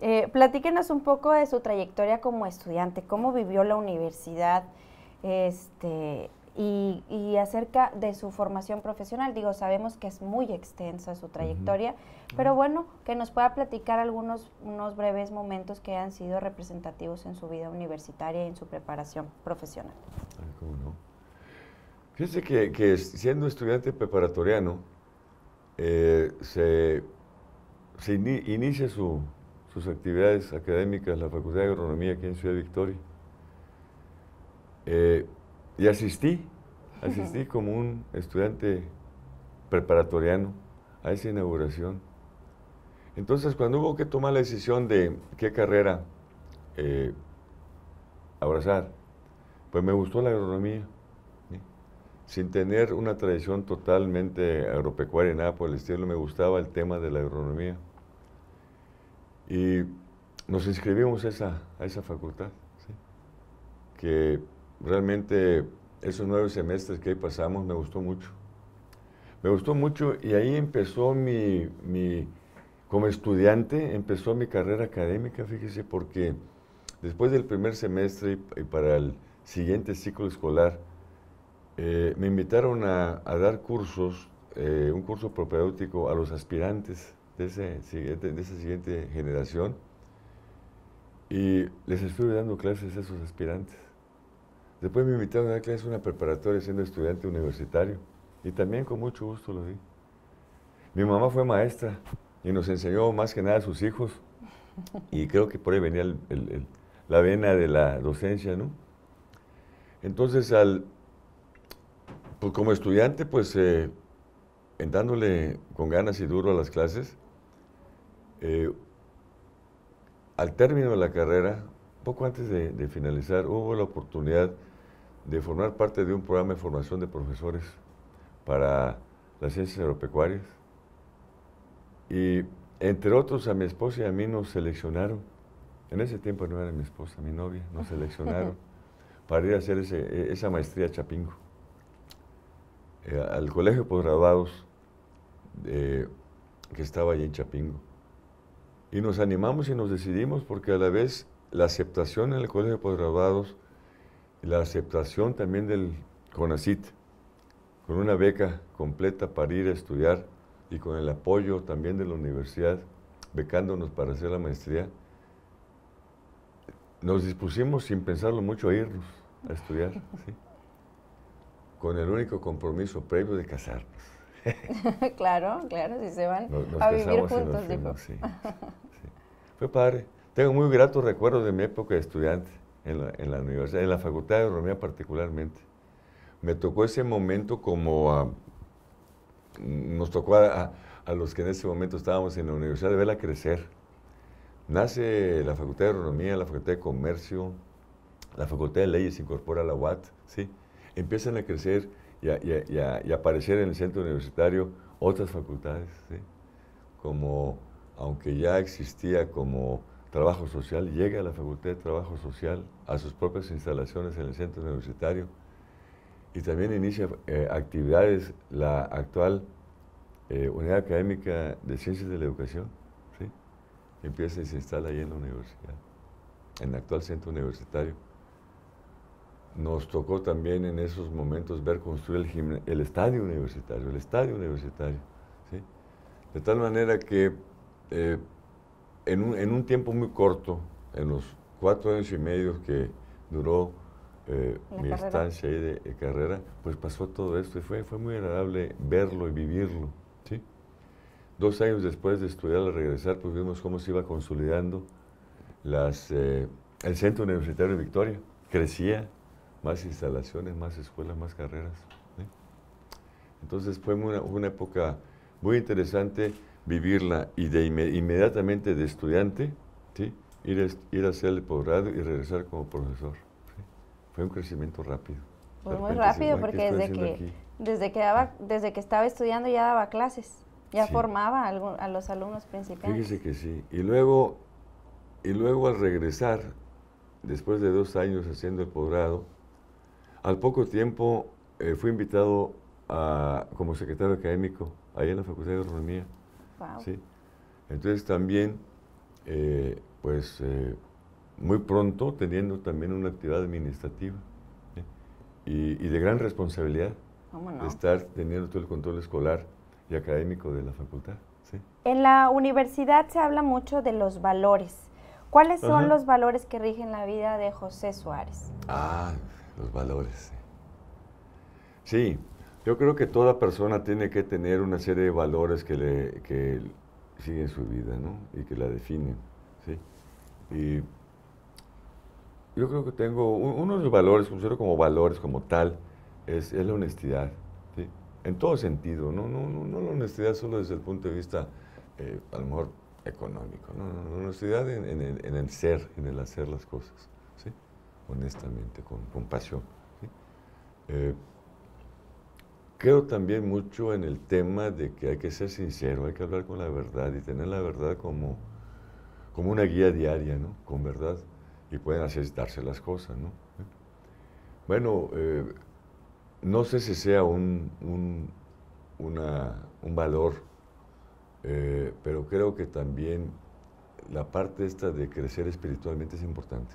Eh, platíquenos un poco de su trayectoria como estudiante, cómo vivió la universidad, este, y, acerca de su formación profesional. Digo, sabemos que es muy extensa su trayectoria, pero bueno, que nos pueda platicar algunos unos breves momentos que han sido representativos en su vida universitaria y en su preparación profesional. ¿cómo no? Fíjese que, siendo estudiante preparatoriano, eh, se, inicia sus actividades académicas la Facultad de Agronomía aquí en Ciudad Victoria. Eh, y asistí, asistí como un estudiante preparatoriano a esa inauguración. Entonces, cuando hubo que tomar la decisión de qué carrera eh, abrazar, pues me gustó la agronomía. Sin tener una tradición totalmente agropecuaria y nada por el estilo, me gustaba el tema de la agronomía. Y nos inscribimos a esa, a esa facultad, que realmente esos nueve semestres que ahí pasamos me gustó mucho. Me gustó mucho y ahí empezó mi, como estudiante, empezó mi carrera académica, fíjese, porque después del primer semestre y, para el siguiente ciclo escolar, eh, me invitaron a, dar cursos, eh, un curso propedéutico a los aspirantes de, ese siguiente, de esa siguiente generación y les estuve dando clases a esos aspirantes. Después me invitaron a dar clases una preparatoria siendo estudiante universitario y también con mucho gusto lo di. Mi mamá fue maestra y nos enseñó más que nada a sus hijos y creo que por ahí venía la vena de la docencia, ¿no? Entonces, al, pues como estudiante, pues eh, dándole con ganas y duro a las clases, eh, al término de la carrera, poco antes de, de finalizar, hubo la oportunidad de formar parte de un programa de formación de profesores para las ciencias agropecuarias. Y entre otros a mi esposa y a mí nos seleccionaron, en ese tiempo no era mi esposa, mi novia, nos seleccionaron para ir a hacer ese, esa maestría a Chapingo, eh, al colegio de posgraduados que estaba allí en Chapingo. Y nos animamos y nos decidimos porque a la vez la aceptación en el colegio de posgraduados la aceptación también del CONACIT, con una beca completa para ir a estudiar y con el apoyo también de la universidad, becándonos para hacer la maestría, nos dispusimos sin pensarlo mucho a irnos a estudiar, con el único compromiso previo de casarnos. claro, claro, si se van a vivir juntos, Fue padre. Tengo muy gratos recuerdos de mi época de estudiante en la, universidad, en la Facultad de Agronomía particularmente. Me tocó ese momento como nos tocó a, los que en ese momento estábamos en la universidad de verla crecer. Nace la Facultad de Agronomía, la Facultad de Comercio, la Facultad de Leyes incorpora la UAT, ¿sí? Empiezan a crecer y a, aparecer en el centro universitario otras facultades. Como, aunque ya existía como Trabajo Social, llega a la Facultad de Trabajo Social, a sus propias instalaciones en el centro universitario y también inicia eh, actividades la actual eh, Unidad Académica de Ciencias de la Educación, ¿sí? empieza y se instala ahí en la universidad, en el actual centro universitario. Nos tocó también en esos momentos ver construir el, el estadio universitario, el estadio universitario, ¿sí? de tal manera que eh, en un, tiempo muy corto, en los cuatro años y medio que duró eh, mi estancia ahí de, carrera, pues pasó todo esto y fue, fue muy agradable verlo y vivirlo. ¿sí? Dos años después de estudiar al regresar, pues vimos cómo se iba consolidando las, eh, el Centro Universitario de Victoria. Crecía, más instalaciones, más escuelas, más carreras. Entonces fue una, una época muy interesante vivirla y de inmediatamente de estudiante, ¿sí? ir, a, ir a hacer el posgrado y regresar como profesor. Fue un crecimiento rápido. Fue muy rápido porque desde que, desde, que daba, desde que estaba estudiando ya daba clases, ya formaba a, los alumnos principales. Fíjese que sí. Y luego, y luego al regresar, después de dos años haciendo el posgrado, al poco tiempo eh, fui invitado a, como secretario académico ahí en la Facultad de Agronomía ¿sí? Entonces también eh, pues eh, muy pronto teniendo también una actividad administrativa y, de gran responsabilidad. de estar teniendo todo el control escolar y académico de la facultad. En la universidad se habla mucho de los valores. ¿Cuáles son los valores que rigen la vida de José Suárez? Ah, los valores. Sí, yo creo que toda persona tiene que tener una serie de valores que, le, que siguen su vida, ¿no? Y que la definen, ¿sí? Y yo creo que tengo uno de los valores, considero como valores como tal, es, la honestidad, ¿sí? En todo sentido, ¿no? No, no, la honestidad solo desde el punto de vista, eh, a lo mejor, económico. La honestidad en, el, ser, en el hacer las cosas. Honestamente, con, con pasión, ¿sí? Eh, creo también mucho en el tema de que hay que ser sincero, hay que hablar con la verdad y tener la verdad como, como una guía diaria, ¿no? Con verdad. Y pueden darse las cosas, ¿no? Bueno, eh, no sé si sea un, un, un valor, eh, pero creo que también la parte esta de crecer espiritualmente es importante.